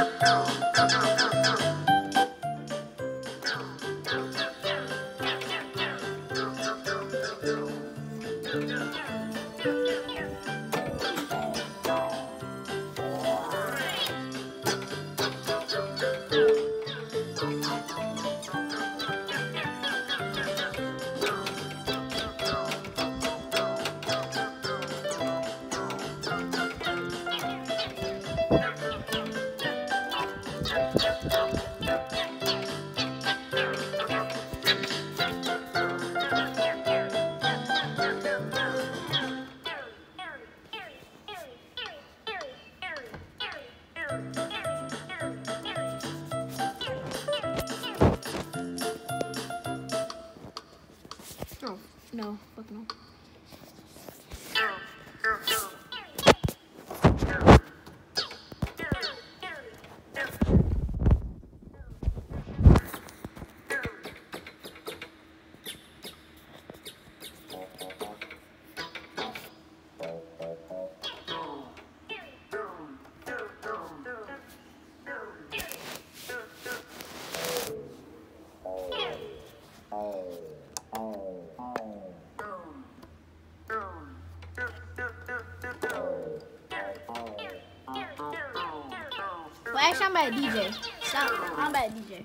No, no, fuck no. Well, 我爱上百 dj 上上百 dj